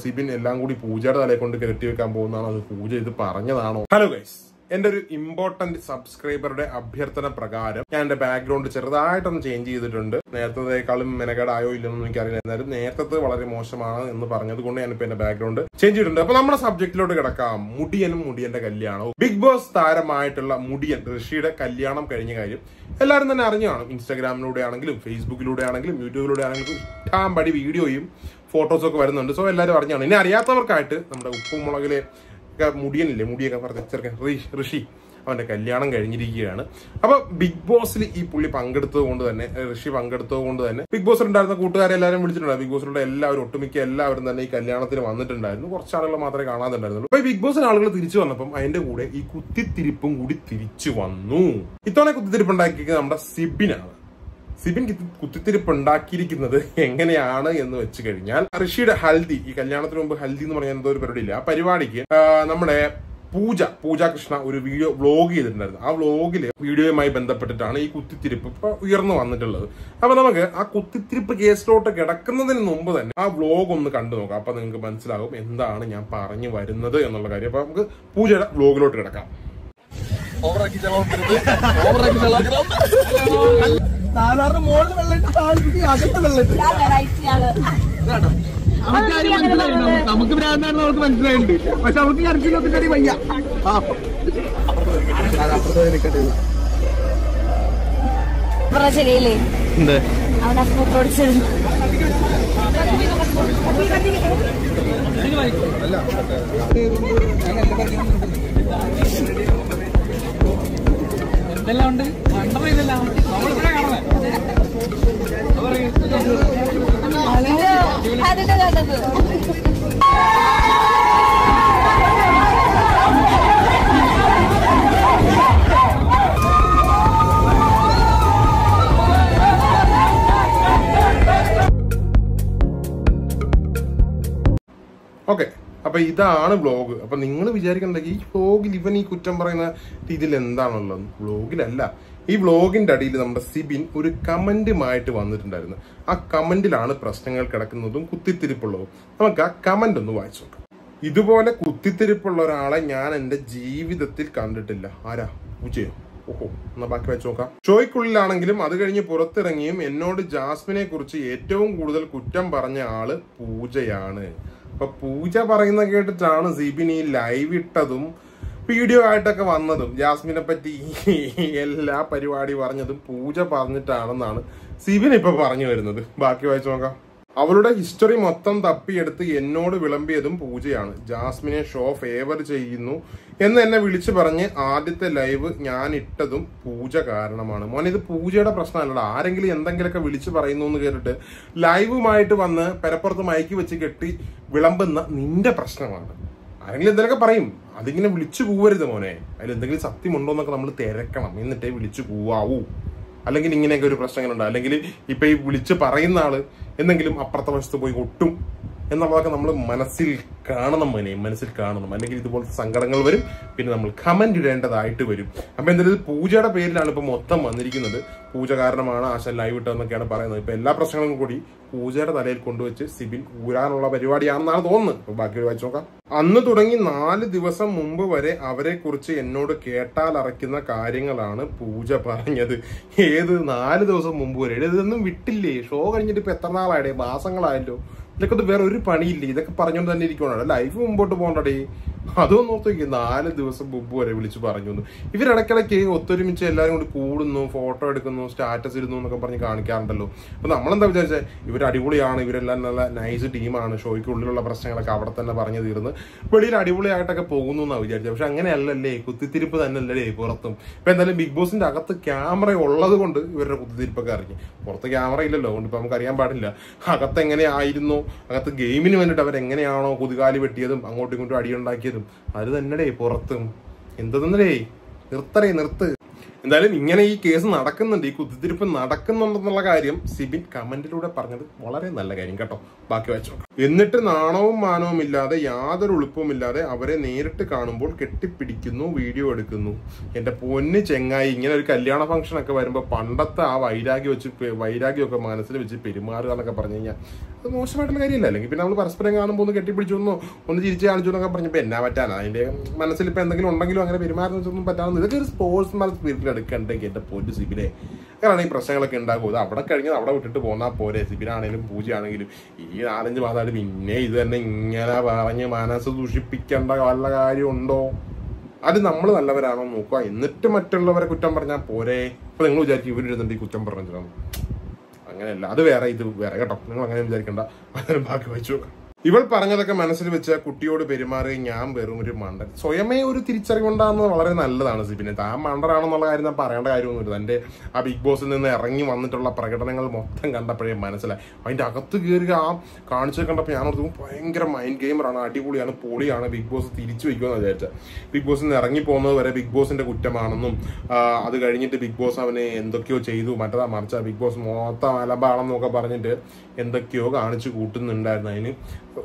സിബിൻ എല്ലാം കൂടി പൂജയുടെ തലയെ കൊണ്ട് കെട്ടി വെക്കാൻ പോകുന്നതാണോ? അത് പൂജ ഇത് പറഞ്ഞതാണോ? ഹലോ ഗൈസ് എന്റെ ഒരു ഇമ്പോർട്ടന്റ് സബ്സ്ക്രൈബറുടെ അഭ്യർത്ഥന പ്രകാരം ഞാൻ എന്റെ ബാക്ക്ഗ്രൗണ്ട് ചെറുതായിട്ടൊന്ന് ചേഞ്ച് ചെയ്തിട്ടുണ്ട്. നേരത്തേക്കാളും മെനക്കേടായോ ഇല്ലെന്നൊന്നും എനിക്കറിയില്ല. എന്നാലും നേരത്തെ വളരെ മോശമാണ് എന്ന് പറഞ്ഞത് കൊണ്ട് ഞാനിപ്പോ എന്റെ ബാക്ക്ഗ്രൗണ്ട് ചേഞ്ച് ചെയ്തിട്ടുണ്ട്. അപ്പൊ നമ്മുടെ സബ്ജക്റ്റിലോട്ട് കിടക്കാം. മുടിയനും മുടിയന്റെ കല്യാണവും. ബിഗ് ബോസ് താരമായിട്ടുള്ള മുടിയൻ ഋഷിയുടെ കല്യാണം കഴിഞ്ഞ കാര്യം എല്ലാവരും തന്നെ അറിഞ്ഞു കാണും ഇൻസ്റ്റാഗ്രാമിലൂടെ ആണെങ്കിലും ഫേസ്ബുക്കിലൂടെ ആണെങ്കിലും യൂട്യൂബിലൂടെ ആണെങ്കിലും ഇഷ്ടം പടി വീഡിയോയും ഫോട്ടോസും ഒക്കെ വരുന്നുണ്ട്. സോ എല്ലാവരും അറിഞ്ഞാണ്. ഇനി അറിയാത്തവർക്കായിട്ട് നമ്മുടെ ഉപ്പും മുളകിലെ ഒക്കെ മുടിയനില്ലേ? മുടിയൊക്കെ പറഞ്ഞ ചെറുക്കൻ ഋഷി- അവന്റെ കല്യാണം കഴിഞ്ഞിരിക്കുകയാണ്. അപ്പൊ ബിഗ് ബോസിൽ ഈ പുള്ളി പങ്കെടുത്തത് കൊണ്ട് തന്നെ ഋഷി പങ്കെടുത്തത് കൊണ്ട് തന്നെ ബിഗ് ബോസിൽ ഉണ്ടായിരുന്ന കൂട്ടുകാരെ എല്ലാവരും വിളിച്ചിട്ടുണ്ടായിരുന്നു ബിഗ് ബോസിലുള്ള എല്ലാവരും ഒട്ടുമിക്ക എല്ലാവരും തന്നെ ഈ കല്യാണത്തിന് വന്നിട്ടുണ്ടായിരുന്നു. കുറച്ച് ആളുകൾ മാത്രമേ കാണാതുണ്ടായിരുന്നുള്ളൂ. അപ്പൊ ബിഗ് ബോസിൽ ആളുകൾ തിരിച്ചു വന്നപ്പം അതിന്റെ കൂടെ ഈ കുത്തിത്തിരിപ്പും കൂടി തിരിച്ചു വന്നു. ഇത്തവണ കുത്തിത്തിരിപ്പ് ഉണ്ടാക്കിയത് നമ്മുടെ സിബിനാണ്. സിബിൻ കുത്തി- കുത്തിത്തിരിപ്പ് ഉണ്ടാക്കിയിരിക്കുന്നത് എങ്ങനെയാണ് എന്ന് വെച്ച് കഴിഞ്ഞാൽ ഋഷിയുടെ ഹൽദി ഈ കല്യാണത്തിന് മുമ്പ് ഹൽദി എന്ന് പറഞ്ഞ എന്തോ ഒരു പരിപാടി ഇല്ല ആ പരിപാടിക്ക് നമ്മുടെ പൂജ പൂജ കൃഷ്ണ ഒരു വീഡിയോ വ്ലോഗ് ചെയ്തിട്ടുണ്ടായിരുന്നു. ആ വ്ലോഗിൽ വീഡിയോയുമായി ബന്ധപ്പെട്ടിട്ടാണ് ഈ കുത്തിത്തിരിപ്പ് ഇപ്പൊ ഉയർന്നു വന്നിട്ടുള്ളത്. അപ്പൊ നമുക്ക് ആ കുത്തിത്തിരിപ്പ് കേസിലോട്ട് കിടക്കുന്നതിന് മുമ്പ് തന്നെ ആ വ്ലോഗ് ഒന്ന് കണ്ടു നോക്കാം. അപ്പൊ നിങ്ങൾക്ക് മനസ്സിലാകും എന്താണ് ഞാൻ പറഞ്ഞു വരുന്നത് എന്നുള്ള കാര്യം. അപ്പൊ നമുക്ക് പൂജയുടെ വ്ലോഗിലോട്ട് കിടക്കാം. സാധാരണ മോളിൽ വെള്ളം താഴ്ത്തി അകത്ത് വെള്ളം നമുക്കാരും മനസ്സിലായി നമുക്ക് ഭ്രാന്താണെന്ന് നമുക്ക് മനസ്സിലായിട്ടുണ്ട്. പക്ഷെ നമുക്ക് കരച്ചിലൊക്കെ അടി വയ്യ. ശരിയല്ലേ അവൻ എന്തെല്ലാം ഉണ്ട്. ഇത് അതിന്റെ കണ്ടത് ഓക്കെ അപ്പൊ ഇതാണ് വ്ളോഗ് അപ്പൊ നിങ്ങൾ വിചാരിക്കേണ്ട ഈ വ്ളോഗിൽ ഇവൻ ഈ കുറ്റം പറയുന്ന രീതിയിൽ എന്താണുള്ളത്? വ്ളോഗിലല്ല ഈ ബ്ലോഗിന്റെ അടിയിൽ നമ്മുടെ സിബിൻ ഒരു കമന്റുമായിട്ട് വന്നിട്ടുണ്ടായിരുന്നു. ആ കമന്റിലാണ് പ്രശ്നങ്ങൾ കിടക്കുന്നതും കുത്തിത്തിരിപ്പുള്ളതും. നമുക്ക് ആ കമന്റ് ഒന്ന് വായിച്ചു ഇതുപോലെ കുത്തിത്തിരിപ്പുള്ള ഒരാളെ ഞാൻ എന്റെ ജീവിതത്തിൽ കണ്ടിട്ടില്ല. ആരാ? ഉച്ചയോ ഓഹോ എന്നാ ബാക്കി വെച്ച് നോക്കാം. ഷോയ്ക്കുള്ളിലാണെങ്കിലും അത് കഴിഞ്ഞ് പുറത്തിറങ്ങിയും എന്നോട് ജാസ്മിനെ കുറിച്ച് ഏറ്റവും കൂടുതൽ കുറ്റം പറഞ്ഞ ആൾ പൂജയാണ്. അപ്പൊ പൂജ പറയുന്ന കേട്ടിട്ടാണ് സിബിൻ ഈ ലൈവ് ഇട്ടതും വീഡിയോ ആയിട്ടൊക്കെ വന്നതും. ജാസ്മിനെ പറ്റി എല്ലാ പരിപാടി പറഞ്ഞതും പൂജ പറഞ്ഞിട്ടാണെന്നാണ് സിബിൻ ഇപ്പൊ പറഞ്ഞു വരുന്നത്. ബാക്കി വായിച്ചു നോക്കാം. അവളുടെ ഹിസ്റ്ററി മൊത്തം തപ്പിയെടുത്ത് എന്നോട് വിളമ്പിയതും പൂജയാണ്. ജാസ്മിനെ ഷോ ഫേവർ ചെയ്യുന്നു എന്ന് എന്നെ വിളിച്ചു പറഞ്ഞ് ആദ്യത്തെ ലൈവ് ഞാൻ ഇട്ടതും പൂജ കാരണമാണ്. മോനെ ഇത് പൂജയുടെ പ്രശ്നമല്ലടാ. ആരെങ്കിലും എന്തെങ്കിലുമൊക്കെ വിളിച്ചു പറയുന്നു എന്ന് കേട്ടിട്ട് ലൈവുമായിട്ട് വന്ന് പെരപ്പുറത്ത് മയക്കി വെച്ച് കെട്ടി വിളമ്പുന്ന നിന്റെ പ്രശ്നമാണ്. ആരെങ്കിലും എന്തെങ്കിലുമൊക്കെ പറയും. അതിങ്ങനെ വിളിച്ചു പോവരുത് മോനെ. അതിൽ എന്തെങ്കിലും സത്യമുണ്ടോ എന്നൊക്കെ നമ്മൾ തിരക്കണം. എന്നിട്ടേ വിളിച്ചു കൂവാവൂ. അല്ലെങ്കിൽ ഇങ്ങനെയൊക്കെ ഒരു പ്രശ്നങ്ങളുണ്ട്. അല്ലെങ്കിൽ ഇപ്പൊ ഈ വിളിച്ച് പറയുന്ന ആൾ എന്തെങ്കിലും അപ്പുറത്തെ വശത്ത് പോയി ഒട്ടും എന്നുള്ളതൊക്കെ നമ്മൾ മനസ്സിൽ കാണണം മനെ മനസ്സിൽ കാണണം. അല്ലെങ്കിൽ ഇതുപോലത്തെ സങ്കടങ്ങൾ വരും പിന്നെ നമ്മൾ കമന്റ് ഇടേണ്ടതായിട്ട് വരും. അപ്പൊ എന്തായാലും പൂജയുടെ പേരിലാണ് ഇപ്പൊ മൊത്തം വന്നിരിക്കുന്നത്. പൂജ കാരണമാണ് ആശ ലൈവ് ഇട്ടതെന്നൊക്കെയാണ് പറയുന്നത്. ഇപ്പൊ എല്ലാ പ്രശ്നങ്ങളും കൂടി പൂജയുടെ തലയിൽ കൊണ്ടുവച്ച് സിബിൻ ഊരാനുള്ള പരിപാടിയാണെന്നാണ് തോന്നുന്നത്. അപ്പൊ ബാക്കി വായിച്ചു നോക്കാം. അന്ന് തുടങ്ങി നാല് ദിവസം മുമ്പ് വരെ അവരെ കുറിച്ച് എന്നോട് കേട്ടാൽ അറയ്ക്കുന്ന കാര്യങ്ങളാണ് പൂജ പറഞ്ഞത്. ഏത് നാല് ദിവസം മുമ്പ് വരെ? ഇതൊന്നും വിട്ടില്ലേ? ഷോ കഴിഞ്ഞിട്ട് ഇപ്പൊ എത്ര നാളായിടേ മാസങ്ങളായല്ലോ. ഇതൊക്കെ വേറെ ഒരു പണിയില്ല? ഇതൊക്കെ പറഞ്ഞുകൊണ്ട് തന്നെ ഇരിക്കണോ ലൈഫ് മുമ്പോട്ട് പോകണ്ടേ അതൊന്നും ഓർത്ത് നോക്കി നാല് ദിവസം മുമ്പ് വരെ വിളിച്ച് പറഞ്ഞു എന്ന്. ഇവരിടയ്ക്കിടയ്ക്ക് ഒത്തൊരുമിച്ച് എല്ലാവരും കൂടി കൂടുന്നു ഫോട്ടോ എടുക്കുന്നു സ്റ്റാറ്റസ് ഇടുന്നു എന്നൊക്കെ പറഞ്ഞ് കാണിക്കാറുണ്ടല്ലോ. അപ്പൊ നമ്മളെന്താ വിചാരിച്ചത് ഇവർ അടിപൊളിയാണ് ഇവരെല്ലാം നല്ല നൈസ് ടീമാണ് ഷോയ്ക്കുള്ളിലുള്ള പ്രശ്നങ്ങളൊക്കെ അവിടെ തന്നെ പറഞ്ഞു തീർന്ന് വെളിയിൽ അടിപൊളിയായിട്ടൊക്കെ പോകുന്നു എന്നാണ് വിചാരിച്ചത് പക്ഷെ അങ്ങനെയല്ലല്ലേ കുത്തിത്തിരിപ്പ് തന്നെയല്ലേ പുറത്തും. ഇപ്പൊ എന്തായാലും ബിഗ് ബോസിന്റെ അകത്ത് ക്യാമറ ഉള്ളത് കൊണ്ട് ഇവരുടെ കുത്തിത്തിരിപ്പൊക്കെ ഇറങ്ങി. പുറത്ത് ക്യാമറ ഇല്ലല്ലോ അതുകൊണ്ട് ഇപ്പൊ നമുക്ക് അറിയാൻ പാടില്ല. അകത്ത് എങ്ങനെയായിരുന്നു? അകത്ത് ഗെയിമിന് വേണ്ടിയിട്ട് അവരെങ്ങനെയാണോ കുതികാലി വെട്ടിയതും അങ്ങോട്ടും ഇങ്ങോട്ടും അടിയുണ്ടാക്കിയതും? അത് തന്നെടേ പുറത്തും. എന്തെന്നേ നിർത്തറേ നിർത്ത്. എന്തായാലും ഇങ്ങനെ ഈ കേസ് നടക്കുന്നുണ്ട് ഈ കുത്തിരിപ്പ് നടക്കുന്നുണ്ടെന്നുള്ള കാര്യം സിബിൻ കമന്റിലൂടെ പറഞ്ഞത് വളരെ നല്ല കാര്യം കേട്ടോ. ബാക്കി വെച്ചോ എന്നിട്ട് നാണവും മാനവും ഇല്ലാതെ യാതൊരു ഉളുപ്പും ഇല്ലാതെ അവരെ നേരിട്ട് കാണുമ്പോൾ കെട്ടിപ്പിടിക്കുന്നു വീഡിയോ എടുക്കുന്നു. എന്റെ പൊന്ന് ചെങ്ങായി ഇങ്ങനെ ഒരു കല്യാണ ഫംഗ്ഷൻ ഒക്കെ വരുമ്പോൾ പണ്ടത്തെ ആ വൈരാഗ്യം വെച്ച് വൈരാഗ്യമൊക്കെ മനസ്സിൽ വെച്ച് പെരുമാറുക എന്നൊക്കെ പറഞ്ഞു കഴിഞ്ഞാൽ അത് മോശമായിട്ടുള്ള കാര്യമില്ല. അല്ലെങ്കിൽ പിന്നെ നമ്മൾ പരസ്പരം കാണുമ്പോൾ ഒന്ന് കെട്ടിപ്പിടിച്ചൊന്നോ ഒന്ന് ചിരിച്ച് കാണിച്ചു എന്നൊക്കെ പറഞ്ഞപ്പോൾ എന്നാ പറ്റാനാ? അതിന്റെ മനസ്സിൽ ഇപ്പൊ എന്തെങ്കിലും ഉണ്ടെങ്കിലും അങ്ങനെ പെരുമാറുന്നൊന്നും പറ്റാവുന്ന ഇതൊക്കെ ഒരു സ്പോർട്സ് മാൻ സ്പിരിറ്റിൽ എടുക്കണ്ടെങ്കിൽ എന്റെ പൊന്നു സിബിനെ. അങ്ങനെയാണ് ഈ പ്രശ്നങ്ങളൊക്കെ ഉണ്ടാകും ഇത് അവിടെ കഴിഞ്ഞാൽ അവിടെ വിട്ടിട്ട് പോന്നാൽ പോരെ. സിബിനാണെങ്കിലും പൂജയാണെങ്കിലും ഈ നാലഞ്ച് മാസമായിട്ട് പിന്നെ ഇത് തന്നെ ഇങ്ങനെ പറഞ്ഞ് മനസ്സ് ദൂഷിപ്പിക്കേണ്ട വല്ല കാര്യമുണ്ടോ അത് നമ്മൾ നല്ലവരാണോ നോക്കുക. എന്നിട്ട് മറ്റുള്ളവരെ കുറ്റം പറഞ്ഞാൽ പോരെ. ഇപ്പൊ നിങ്ങൾ വിചാരിക്കും ഇവരിടുന്നുണ്ട് ഈ കുറ്റം പറഞ്ഞിട്ടാണ്. അങ്ങനെയല്ല. അത് വേറെ ഇത് വേറെ കേട്ടോ. നിങ്ങൾ അങ്ങനെ വിചാരിക്കണ്ട. അതിന് ബാക്കി വെച്ചു. ഇവൾ പറഞ്ഞതൊക്കെ മനസ്സിൽ വെച്ച കുട്ടിയോട് പെരുമാറി ഞാൻ വെറും ഒരു മണ്ടൻ. സ്വയമേ ഒരു തിരിച്ചറിവുണ്ടാകുന്നത് വളരെ നല്ലതാണ് സിബിനെ. താൻ മണ്ടനാണെന്നുള്ള കാര്യം ഞാൻ പറയേണ്ട കാര്യമൊന്നുമില്ല. തന്റെ ആ ബിഗ് ബോസിൽ നിന്ന് ഇറങ്ങി വന്നിട്ടുള്ള പ്രകടനങ്ങൾ മൊത്തം കണ്ടപ്പോഴേ മനസ്സിലായി. അതിന്റെ അകത്ത് കയറുക ആ കാണിച്ചു കണ്ടപ്പോൾ ഞാൻ ഓർത്തു ഭയങ്കര മൈൻഡ് ഗെയിമറാണ് അടിപൊളിയാണ് പൊളിയാണ് ബിഗ് ബോസ് തിരിച്ചു വയ്ക്കുമെന്ന് വിചാരിച്ച ബിഗ് ബോസിൽ നിന്ന് ഇറങ്ങി പോകുന്നത് വരെ ബിഗ് ബോസിന്റെ കുറ്റമാണെന്നും അത് കഴിഞ്ഞിട്ട് ബിഗ് ബോസ് അവനെ എന്തൊക്കെയോ ചെയ്തു. മറ്റേതാ മറിച്ച ബിഗ് ബോസ് മൊത്തം അലമ്പാണെന്നൊക്കെ പറഞ്ഞിട്ട് എന്തൊക്കെയോ കാണിച്ചു കൂട്ടുന്നുണ്ടായിരുന്നു. അതിന്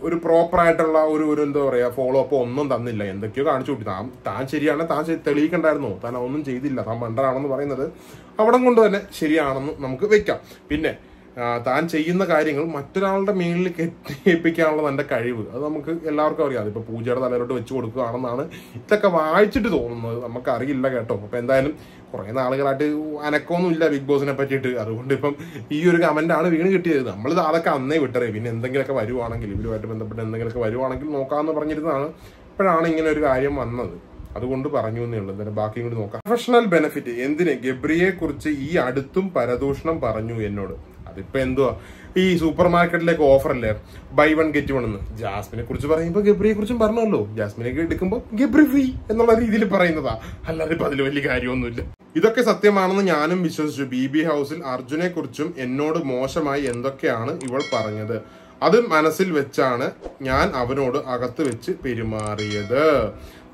ഒരു പ്രോപ്പറായിട്ടുള്ള ഒരു ഒരു എന്താ പറയുക ഫോളോ അപ്പ് ഒന്നും തന്നില്ല. എന്തൊക്കെയോ കാണിച്ചു കൂട്ടി. താൻ താൻ ശരിയാണ് താൻ തെളിയിക്കണ്ടായിരുന്നു. താൻ ഒന്നും ചെയ്തില്ല. താൻ മണ്ടനാണെന്ന് പറയുന്നത് അവിടെ കൊണ്ട് തന്നെ ശരിയാണെന്ന് നമുക്ക് വെക്കാം. പിന്നെ താൻ ചെയ്യുന്ന കാര്യങ്ങൾ മറ്റൊരാളുടെ മേളിൽ കെട്ടിയേൽപ്പിക്കാനുള്ള തന്റെ കഴിവ്. അത് നമുക്ക് എല്ലാവർക്കും അറിയാം. അതിപ്പോൾ പൂജയുടെ തലയിലോട്ട് വെച്ച് കൊടുക്കുകയാണെന്നാണ് ഇതൊക്കെ വായിച്ചിട്ട് തോന്നുന്നത്. നമുക്കറിയില്ല കേട്ടോ. അപ്പൊ എന്തായാലും കുറെ നാളുകളായിട്ട് അനക്കമൊന്നും ഇല്ല ബിഗ് ബോസിനെ പറ്റിയിട്ട്. അതുകൊണ്ട് ഇപ്പം ഈ ഒരു കമന്റ് ആണ് വീണ് കിട്ടിയത്. നമ്മൾ അതൊക്കെ അന്നേ വിട്ടറേ. പിന്നെ എന്തെങ്കിലുമൊക്കെ വരുവാണെങ്കിൽ ഇവരുമായിട്ട് ബന്ധപ്പെട്ട് എന്തെങ്കിലുമൊക്കെ വരുവാണെങ്കിൽ നോക്കാമെന്ന് പറഞ്ഞിരുന്നതാണ്. ഇപ്പോഴാണ് ഇങ്ങനെ ഒരു കാര്യം വന്നത്. അതുകൊണ്ട് പറഞ്ഞു എന്നേ ഉള്ളൂ. എന്തായാലും കൂടി നോക്കാം. പ്രൊഫഷണൽ ബെനിഫിറ്റ് എന്തിന്? ഗബ്രിയെ കുറിച്ച് ഈ അടുത്തും പരദൂഷണം പറഞ്ഞു എന്നോട്. അതിപ്പോ എന്തുവാ? ഈ സൂപ്പർ മാർക്കറ്റിലേക്ക് ഓഫർ അല്ലേ? ബൈ വൺ ഗെറ്റ് വൺ എന്ന്. ജാസ്മിനെ കുറിച്ച് പറയുമ്പോൾ ഗബ്രിയെ കുറിച്ചും പറഞ്ഞല്ലോ. ജാസ്മിനെ എടുക്കുമ്പോൾ ഗബ്രി ഫ്രീ എന്നുള്ള രീതിയിൽ പറയുന്നതാ. അല്ലാതെ ഇപ്പൊ അതിൽ വലിയ കാര്യമൊന്നുമില്ല. ഇതൊക്കെ സത്യമാണെന്ന് ഞാനും വിശ്വസിച്ചു. ബി ബി ഹൗസിൽ അർജുനെ കുറിച്ചും എന്നോട് മോശമായി എന്തൊക്കെയാണ് ഇവൾ പറഞ്ഞത്? അത് മനസ്സിൽ വെച്ചാണ് ഞാൻ അവനോട് അകത്ത് വെച്ച് പെരുമാറിയത്.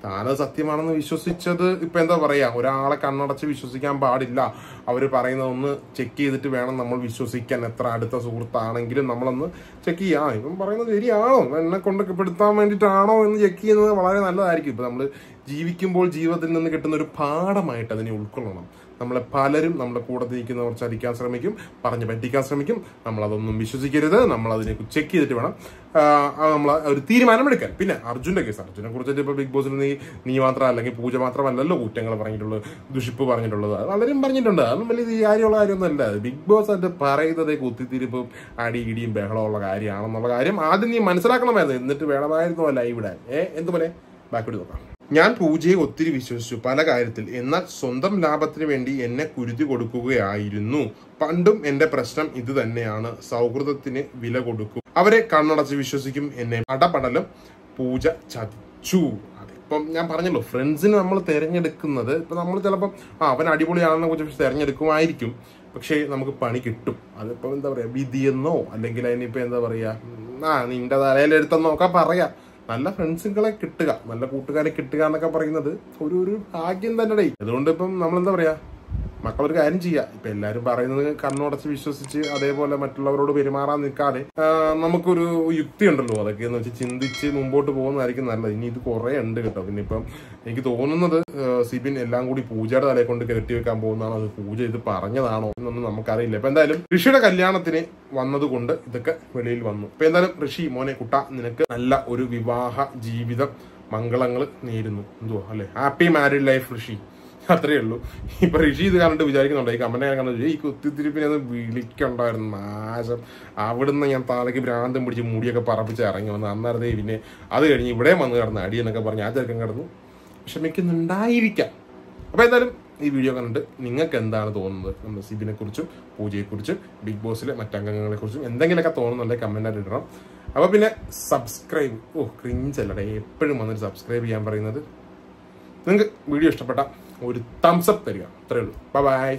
താനത് സത്യമാണെന്ന് വിശ്വസിച്ചത് ഇപ്പൊ എന്താ പറയാ? ഒരാളെ കണ്ണടച്ച് വിശ്വസിക്കാൻ പാടില്ല. അവർ പറയുന്നതൊന്ന് ചെക്ക് ചെയ്തിട്ട് വേണം നമ്മൾ വിശ്വസിക്കാൻ. എത്ര അടുത്ത സുഹൃത്താണെങ്കിലും നമ്മളൊന്ന് ചെക്ക് ചെയ്യാം. ഇപ്പം പറയുന്നത് ശരിയാണോ? എന്നെ കൊണ്ട് പെടുത്താൻ വേണ്ടിയിട്ടാണോ എന്ന് ചെക്ക് ചെയ്യുന്നത് വളരെ നല്ലതായിരിക്കും. ഇപ്പൊ നമ്മൾ ജീവിക്കുമ്പോൾ ജീവിതത്തിൽ നിന്ന് കിട്ടുന്ന ഒരു പാഠമായിട്ട് അതിനെ ഉൾക്കൊള്ളണം. നമ്മളെ പലരും നമ്മുടെ കൂടെ നിൽക്കുന്നവർ ചതിക്കാൻ ശ്രമിക്കും പറഞ്ഞ് പറ്റിക്കാൻ ശ്രമിക്കും. നമ്മൾ അതൊന്നും വിശ്വസിക്കരുത്. നമ്മൾ അതിനെ ചെക്ക് ചെയ്തിട്ട് വേണം നമ്മൾ ഒരു തീരുമാനമെടുക്കാൻ. പിന്നെ അർജുന്റെ കേസ്. അർജുനെ കുറിച്ചിട്ട് ഇപ്പൊ ബിഗ് ബോസിൽ നീ നീ മാത്രം അല്ലെങ്കിൽ പൂജ മാത്രമല്ലല്ലോ കുറ്റങ്ങൾ പറഞ്ഞിട്ടുള്ളത് ദുഷിപ്പ് പറഞ്ഞിട്ടുള്ളത്. പലരും പറഞ്ഞിട്ടുണ്ട്. അതൊന്നും വലിയ കാര്യമുള്ള കാര്യമൊന്നുമല്ല. ബിഗ് ബോസ് അത് പറയുന്നത് കുത്തിത്തിരിപ്പും അടി ഇടിയും ബഹളമുള്ള കാര്യമാണെന്നുള്ള കാര്യം ആദ്യം നീ മനസ്സിലാക്കണമായിരുന്നു. എന്നിട്ട് വേണമായിരുന്നു അല്ല ഇവിടെ. ഏ എന്തുപോലെ ബാക്കോട്ട് നോക്കാം. ഞാൻ പൂജയെ ഒത്തിരി വിശ്വസിച്ചു. പല കാര്യത്തിൽ. എന്നാൽ സ്വന്തം ലാഭത്തിന് വേണ്ടി എന്നെ കുരുതി കൊടുക്കുകയായിരുന്നു. പണ്ടും എന്റെ പ്രശ്നം ഇത് തന്നെയാണ്. സൗഹൃദത്തിന് വില കൊടുക്കും. അവരെ കണ്ണടച്ച് വിശ്വസിക്കും എന്നെ. അടപടലും പൂജ ചതിച്ചു. അതിപ്പം ഞാൻ പറഞ്ഞല്ലോ ഫ്രണ്ട്സിന് നമ്മൾ തിരഞ്ഞെടുക്കുന്നത് ഇപ്പം നമ്മൾ ചിലപ്പം ആ അവൻ അടിപൊളിയാണെന്ന് കുറിച്ച് തിരഞ്ഞെടുക്കുമായിരിക്കും. പക്ഷേ നമുക്ക് പണി കിട്ടും. അതിപ്പോൾ എന്താ പറയുക വിധിയെന്നോ അല്ലെങ്കിൽ അതിനിപ്പോൾ എന്താ പറയുക ആ നിന്റെ തലയിലെടുത്തെന്നോ ഒക്കെ പറയാം. നല്ല ഫ്രണ്ട്സുകളെ കിട്ടുക നല്ല കൂട്ടുകാരെ കിട്ടുക എന്നൊക്കെ പറയുന്നത് ഒരു ഒരു ഭാഗ്യം തന്നെ അതുകൊണ്ട് ഇപ്പം നമ്മൾ എന്താ പറയാ മക്കളൊരു കാര്യം ചെയ്യുക ഇപ്പൊ എല്ലാരും പറയുന്നത് കണ്ണുടച്ച് വിശ്വസിച്ച് അതേപോലെ മറ്റുള്ളവരോട് പെരുമാറാൻ നിൽക്കാതെ നമുക്കൊരു യുക്തി ഉണ്ടല്ലോ അതൊക്കെ എന്ന് വെച്ച് ചിന്തിച്ച് മുമ്പോട്ട് പോകുന്നതായിരിക്കും നല്ലത്. ഇനി ഇത് കുറെ ഉണ്ട് കേട്ടോ. പിന്നെ ഇപ്പം എനിക്ക് തോന്നുന്നത് സിബിൻ എല്ലാം കൂടി പൂജയുടെ തലയെ കൊണ്ട് കെട്ടി വെക്കാൻ പോകുന്നതാണോ. അത് പൂജ ഇത് പറഞ്ഞതാണോ എന്നൊന്നും നമുക്കറിയില്ല. ഇപ്പൊ എന്തായാലും ഋഷിയുടെ കല്യാണത്തിന് വന്നതുകൊണ്ട് ഇതൊക്കെ വെളിയിൽ വന്നു. ഇപ്പൊ എന്തായാലും ഋഷി മോനെ കുട്ട നിനക്ക് നല്ല ഒരു വിവാഹ ജീവിതം മംഗളങ്ങൾ നേരുന്നു. എന്തുവാ അല്ലെ? Happy married life Rishi. അത്രേ ഉള്ളൂ. ഇപ്പൊ ഋഷി ഇത് കണ്ടിട്ട് വിചാരിക്കുന്നുണ്ട്? ഈ കമന്റ് കണ്ടു. ഈ കുത്തിത്തിരിപ്പിനെ ഒന്ന് വിളിക്കണ്ടായിരുന്നു നാശം. അവിടുന്ന് ഞാൻ താഴേക്ക് ഭ്രാന്തം പിടിച്ച് മുടിയൊക്കെ പറപ്പിച്ച് ഇറങ്ങി വന്ന് അന്നേരത്തെ പിന്നെ അത് കഴിഞ്ഞ് ഇവിടെ വന്ന് കിടന്ന് അടി എന്നൊക്കെ പറഞ്ഞ് ആ ചെറുക്കം കിടന്നു. വിഷമിക്കുന്നുണ്ടായിരിക്കാം അപ്പൊ എന്തായാലും ഈ വീഡിയോ കണ്ടിട്ട് നിങ്ങൾക്ക് എന്താണ് തോന്നുന്നത്? നമ്മുടെ സിബിനെ കുറിച്ചും പൂജയെ കുറിച്ചും ബിഗ് ബോസിലെ മറ്റംഗങ്ങളെ കുറിച്ചും എന്തെങ്കിലുമൊക്കെ തോന്നുന്നുണ്ടെങ്കിൽ കമന്റ് ആയിട്ട് ഇടണം. അപ്പൊ പിന്നെ സബ്സ്ക്രൈബ് ഓ ക്രിഞ്ച് അല്ലടേ. എപ്പോഴും വന്നിട്ട് സബ്സ്ക്രൈബ് ചെയ്യാൻ പറയുന്നത്. നിങ്ങൾക്ക് വീഡിയോ ഇഷ്ടപ്പെട്ട ഒരു തംസപ്പ് തരിക. അത്രേ ഉള്ളൂ. ബൈ